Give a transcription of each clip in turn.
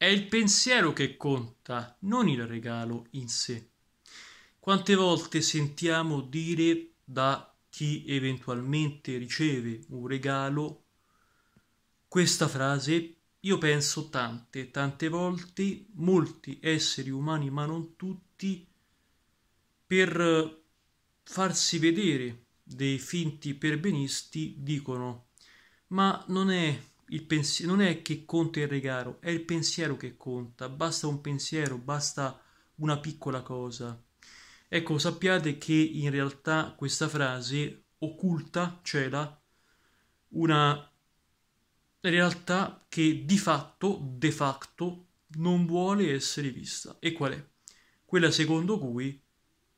È il pensiero che conta, non il regalo in sé. Quante volte sentiamo dire da chi eventualmente riceve un regalo questa frase? Io penso tante, tante volte, molti esseri umani, ma non tutti, per farsi vedere dei finti perbenisti, dicono ma non è pensiero, non è che conta il regalo, è il pensiero che conta, basta un pensiero, basta una piccola cosa. Ecco, sappiate che in realtà questa frase occulta, cela, una realtà che di fatto, de facto, non vuole essere vista. E qual è? Quella secondo cui,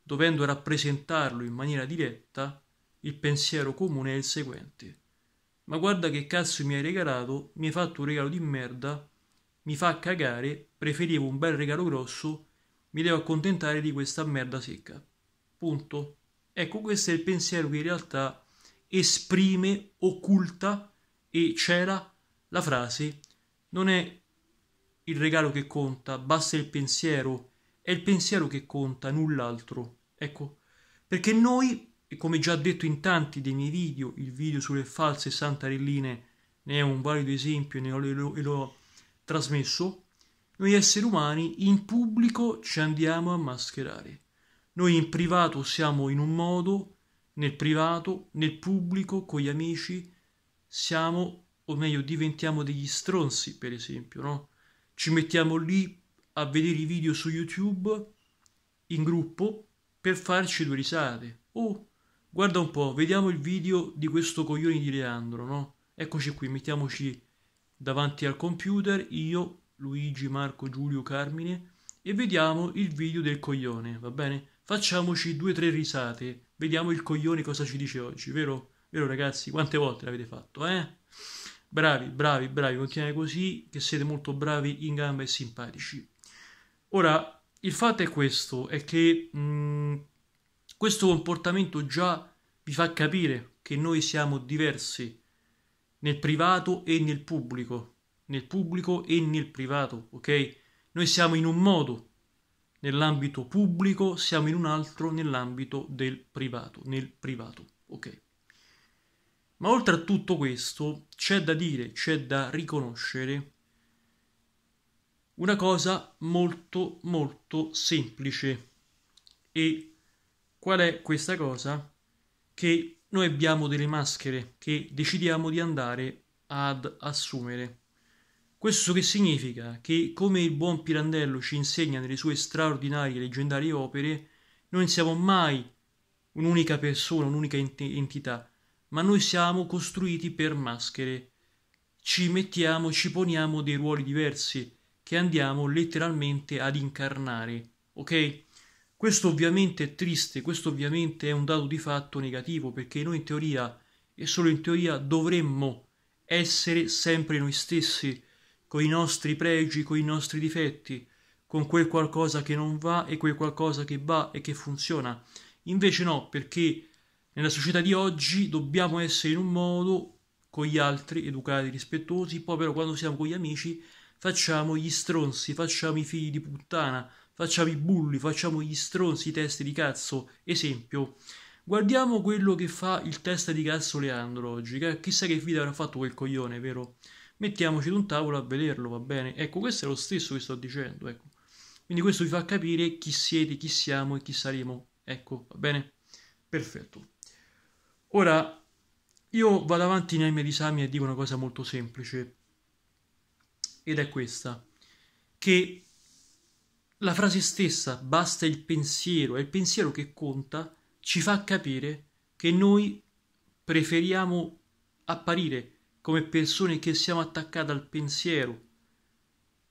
dovendo rappresentarlo in maniera diretta, il pensiero comune è il seguente ma guarda che cazzo mi hai regalato, mi hai fatto un regalo di merda, mi fa cagare, preferivo un bel regalo grosso, mi devo accontentare di questa merda secca. Punto. Ecco, questo è il pensiero che in realtà esprime, occulta e cela la frase non è il regalo che conta, basta il pensiero, è il pensiero che conta, null'altro. Ecco, perché noi e come già detto in tanti dei miei video, il video sulle false santarelline ne è un valido esempio e, l'ho, trasmesso, noi esseri umani in pubblico ci andiamo a mascherare. Noi in privato siamo in un modo, nel privato, nel pubblico, con gli amici, siamo, o meglio, diventiamo degli stronzi, per esempio, no? Ci mettiamo lì a vedere i video su YouTube in gruppo per farci due risate. Oh, Guarda un po', vediamo il video di questo coglione di Leandro, no? Eccoci qui, mettiamoci davanti al computer, io, Luigi, Marco, Giulio, Carmine, e vediamo il video del coglione, va bene? Facciamoci due o tre risate, vediamo il coglione cosa ci dice oggi, vero? Vero ragazzi? Quante volte l'avete fatto, eh? Bravi, bravi, bravi, continuate così, che siete molto bravi in gamba e simpatici. Ora, il fatto è questo, è che... Mh, mm, questo comportamento già vi fa capire che noi siamo diversi nel privato e nel pubblico, nel pubblico e nel privato, ok? Noi siamo in un modo nell'ambito pubblico, siamo in un altro nell'ambito del privato, nel privato, ok? Ma oltre a tutto questo c'è da dire, c'è da riconoscere una cosa molto molto semplice e Qual è questa cosa? Che noi abbiamo delle maschere che decidiamo di andare ad assumere. Questo che significa? Che come il buon Pirandello ci insegna nelle sue straordinarie e leggendarie opere, noi non siamo mai un'unica persona, un'unica entità, ma noi siamo costruiti per maschere. Ci mettiamo, ci poniamo dei ruoli diversi che andiamo letteralmente ad incarnare, ok? Questo ovviamente è triste, questo ovviamente è un dato di fatto negativo perché noi in teoria e solo in teoria dovremmo essere sempre noi stessi, con i nostri pregi, con i nostri difetti, con quel qualcosa che non va e quel qualcosa che va e che funziona. Invece no, perché nella società di oggi dobbiamo essere in un modo con gli altri, educati, rispettosi, poi però quando siamo con gli amici facciamo gli stronzi, facciamo i figli di puttana, facciamo i bulli, facciamo gli stronzi, i testi di cazzo. Esempio, guardiamo quello che fa il testa di cazzo Leandro oggi. Che chissà che video avrà fatto quel coglione, vero? Mettiamoci ad un tavolo a vederlo, va bene? Ecco, questo è lo stesso che sto dicendo, ecco. Quindi questo vi fa capire chi siete, chi siamo e chi saremo. Ecco, va bene? Perfetto. Ora, io vado avanti nei miei esami e dico una cosa molto semplice. Ed è questa. Che la frase stessa, basta il pensiero, è il pensiero che conta, ci fa capire che noi preferiamo apparire come persone che siamo attaccate al pensiero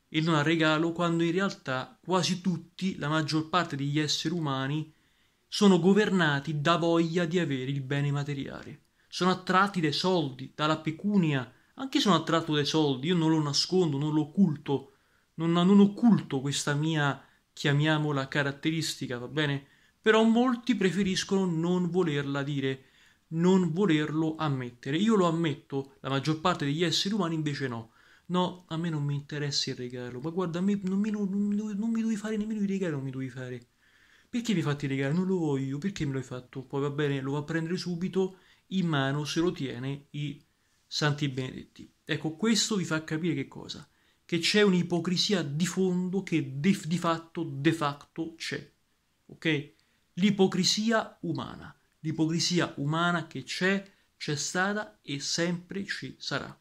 e non al regalo, quando in realtà quasi tutti, la maggior parte degli esseri umani, sono governati da voglia di avere il bene materiale. Sono attratti dai soldi, dalla pecunia. Anche sono attratto dai soldi, io non lo nascondo, non lo occulto, non, non occulto questa mia, chiamiamola caratteristica, va bene? Però molti preferiscono non volerla dire, non volerlo ammettere. Io lo ammetto, la maggior parte degli esseri umani invece no. No, a me non mi interessa il regalo. Ma guarda, a me non mi, non, non, non mi devi fare nemmeno i regali, non mi devi fare. Perché mi hai fatto i regali? Non lo voglio. Perché me l'hai fatto? Poi va bene, lo va a prendere subito in mano, se lo tiene i santi benedetti. Ecco, questo vi fa capire che cosa? Che c'è un'ipocrisia di fondo che de, di fatto, de facto c'è. Ok? L'ipocrisia umana. L'ipocrisia umana che c'è, c'è stata e sempre ci sarà.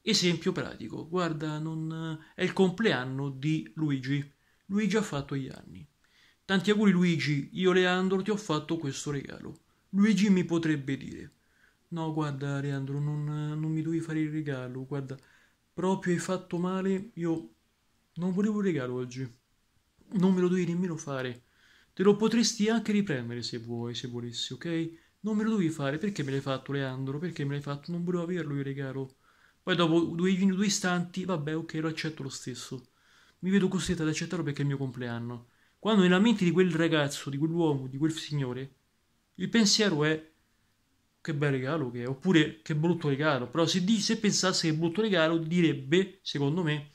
Esempio pratico, guarda, non... è il compleanno di Luigi. Luigi ha fatto gli anni. Tanti auguri Luigi, io Leandro ti ho fatto questo regalo. Luigi mi potrebbe dire, no guarda Leandro, non, non mi dovevi fare il regalo, guarda, proprio hai fatto male, io non volevo regalo oggi. Non me lo dovevi nemmeno fare. Te lo potresti anche riprendere se vuoi, se volessi, ok? Non me lo dovevi fare, perché me l'hai fatto Leandro? Perché me l'hai fatto? Non volevo averlo il regalo. Poi dopo due, due istanti, vabbè, ok, lo accetto lo stesso. Mi vedo costretto ad accettarlo perché è il mio compleanno. Quando nella mente di quel ragazzo, di quell'uomo, di quel signore, il pensiero è che bel regalo che è, oppure che brutto regalo. Però se, di, se pensasse che brutto regalo, direbbe, secondo me,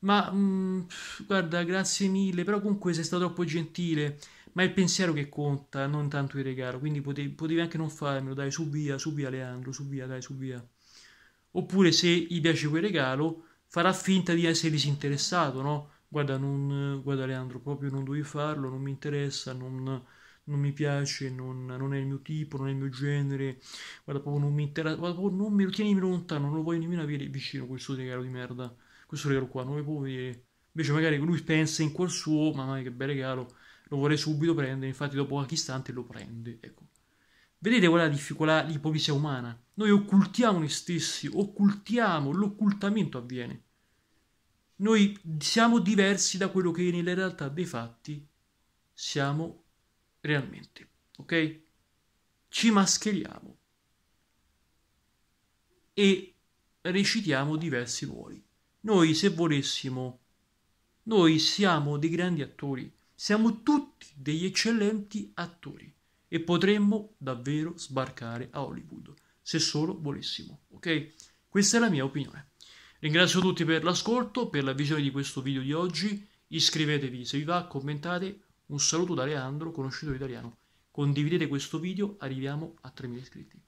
ma mh, mm, guarda, grazie mille, però comunque sei stato troppo gentile. Ma è il pensiero che conta, non tanto il regalo. Quindi potevi, potevi anche non farmelo, dai, su via, su via Leandro, su via, dai, su via oppure se gli piace quel regalo farà finta di essere disinteressato, no? Guarda, non, guarda Leandro, proprio non dovevi farlo, non mi interessa, non, non mi piace, non, non, è il mio tipo, non è il mio genere, guarda, proprio non mi interessa, guarda, proprio non me lo tieni lontano, non lo voglio nemmeno avere vicino questo regalo di merda, questo regalo qua, non lo può vedere. Invece magari lui pensa in quel suo, mamma che bel regalo, lo vorrei subito prendere, infatti dopo qualche istante lo prende, ecco. Vedete qual è la difficoltà, l'ipocrisia umana? Noi occultiamo noi stessi, occultiamo, l'occultamento avviene. Noi siamo diversi da quello che nella realtà dei fatti siamo realmente, ok? Ci mascheriamo e recitiamo diversi ruoli. Noi, se volessimo, noi siamo dei grandi attori, siamo tutti degli eccellenti attori e potremmo davvero sbarcare a Hollywood, se solo volessimo, ok? Questa è la mia opinione. Ringrazio tutti per l'ascolto, per la visione di questo video di oggi, iscrivetevi se vi va, commentate, un saluto da Leandro, conoscitore italiano, condividete questo video, arriviamo a 3.000 iscritti.